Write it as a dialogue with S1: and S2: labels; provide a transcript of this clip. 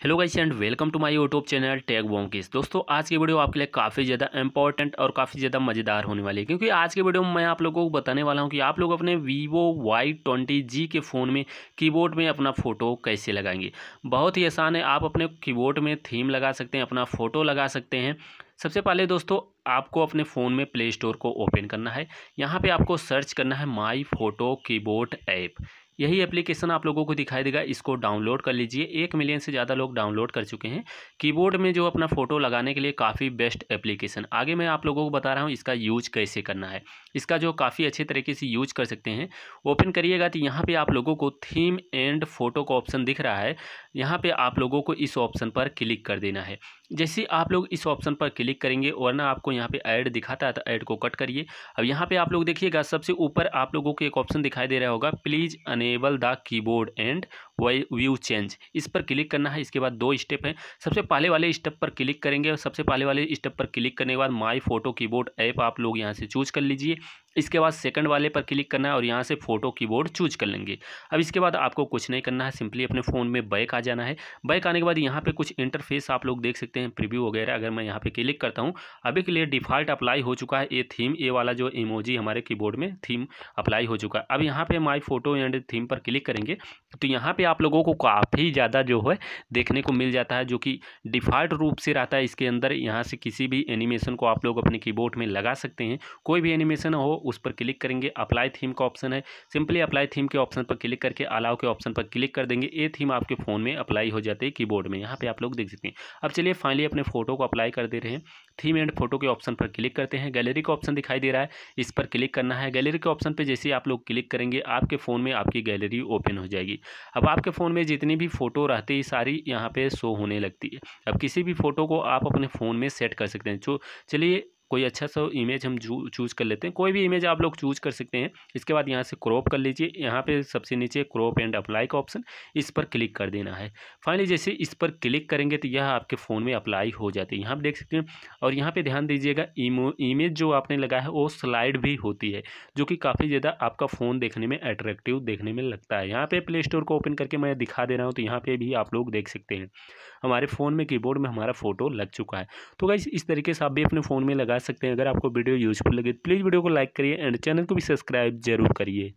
S1: Hello guys and welcome to my YouTube channel tag वोंकिस दोस्तों, आज की वीडियो आपके लिए काफ़ी ज़्यादा इंपॉर्टेंट और काफ़ी ज़्यादा मज़ेदार होने वाली है, क्योंकि आज की वीडियो में मैं आप लोगों को बताने वाला हूँ कि आप लोग अपने वीवो वाई ट्वेंटी जी के फ़ोन में कीबोर्ड में अपना फ़ोटो कैसे लगाएँगे। बहुत ही आसान है, आप अपने कीबोर्ड में थीम लगा सकते हैं, अपना फ़ोटो लगा सकते हैं। सबसे पहले दोस्तों, आपको अपने फ़ोन में प्ले स्टोर को ओपन करना है। यहाँ पे आपको सर्च करना है माई फ़ोटो कीबोर्ड ऐप यही एप्लीकेशन आप लोगों को दिखाई देगा। इसको डाउनलोड कर लीजिए। एक मिलियन से ज़्यादा लोग डाउनलोड कर चुके हैं। कीबोर्ड में जो अपना फ़ोटो लगाने के लिए काफ़ी बेस्ट एप्लीकेशन आगे मैं आप लोगों को बता रहा हूँ इसका यूज़ कैसे करना है। इसका जो काफ़ी अच्छे तरीके से यूज़ कर सकते हैं। ओपन करिएगा तो यहाँ पर आप लोगों को थीम एंड फ़ोटो का ऑप्शन दिख रहा है। यहाँ पर आप लोगों को इस ऑप्शन पर क्लिक कर देना है। जैसे आप लोग इस ऑप्शन पर क्लिक करेंगे, वरना आपको यहाँ पे ऐड दिखाता है तो ऐड को कट करिए। अब यहाँ पे आप लोग देखिएगा, सबसे ऊपर आप लोगों को एक ऑप्शन दिखाई दे रहा होगा। Please enable the keyboard and view change इस पर क्लिक करना है, इसके बाद दो स्टेप हैं। सबसे पहले वाले स्टेप पर क्लिक करेंगे और सबसे पहले वाले स्टेप पर क्लिक करने के बाद माई फ़ोटो कीबोर्ड ऐप आप लोग यहाँ से चूज़ कर लीजिए। इसके बाद सेकंड वाले पर क्लिक करना है और यहाँ से फ़ोटो कीबोर्ड चूज़ कर लेंगे। अब इसके बाद आपको कुछ नहीं करना है सिंपली अपने फ़ोन में बैक आ जाना है। बैक आने के बाद यहाँ पे कुछ इंटरफेस आप लोग देख सकते हैं प्रीव्यू वगैरह अगर मैं यहाँ पे क्लिक करता हूँ। अभी के लिए डिफ़ॉल्ट अप्लाई हो चुका है, ये थीम ए वाला जो इमोजी हमारे कीबोर्ड में थीम अप्लाई हो चुका है। अब यहाँ पे माई फ़ोटो एंड थीम पर क्लिक करेंगे तो यहाँ पे आप लोगों को काफ़ी ज़्यादा जो है देखने को मिल जाता है, जो कि डिफ़ॉल्ट रूप से रहता है। इसके अंदर यहाँ से किसी भी एनिमेशन को आप लोग अपने कीबोर्ड में लगा सकते हैं। कोई भी एनिमेशन हो उस पर क्लिक करेंगे अप्लाई थीम का ऑप्शन है। सिंपली अप्लाई थीम के ऑप्शन पर क्लिक करके अलाउ के ऑप्शन पर क्लिक कर देंगे। ये थीम आपके फ़ोन में अप्लाई हो जाती है कीबोर्ड में। यहाँ पे आप लोग देख सकते हैं। अब चलिए फाइनली अपने फ़ोटो को अप्लाई कर दे रहे हैं। थीम एंड फ़ोटो के ऑप्शन पर क्लिक करते हैं। गैलरी का ऑप्शन दिखाई दे रहा है। इस पर क्लिक करना है। गैलरी के ऑप्शन पर जैसे आप लोग क्लिक करेंगे, आपके फ़ोन में आपकी गैलरी ओपन हो जाएगी। अब आपके फ़ोन में जितनी भी फ़ोटो रहती है सारी यहाँ पे शो होने लगती है। अब किसी भी फ़ोटो को आप अपने फ़ोन में सेट कर सकते हैं। जो चलिए कोई अच्छा सा इमेज हम चूज़ कर लेते हैं। कोई भी इमेज आप लोग चूज़ कर सकते हैं। इसके बाद यहाँ से क्रॉप कर लीजिए। यहाँ पे सबसे नीचे क्रॉप एंड अप्लाई का ऑप्शन इस पर क्लिक कर देना है। फाइनली जैसे इस पर क्लिक करेंगे तो यह आपके फ़ोन में अप्लाई हो जाती है। यहाँ पर देख सकते हैं और यहाँ पर ध्यान दीजिएगा इमेज जो आपने लगाया है, वो स्लाइड भी होती है, जो कि काफ़ी ज़्यादा आपका फ़ोन देखने में अट्रैक्टिव देखने में लगता है। यहाँ पर प्ले स्टोर को ओपन करके मैं दिखा दे रहा हूँ तो यहाँ पर भी आप लोग देख सकते हैं। हमारे फ़ोन में कीबोर्ड में हमारा फ़ोटो लग चुका है। तो गाइस इस तरीके से आप भी अपने फ़ोन में लगा सकते हैं। अगर आपको वीडियो यूजफुल लगे तो प्लीज़ वीडियो को लाइक करिए एंड चैनल को भी सब्सक्राइब ज़रूर करिए।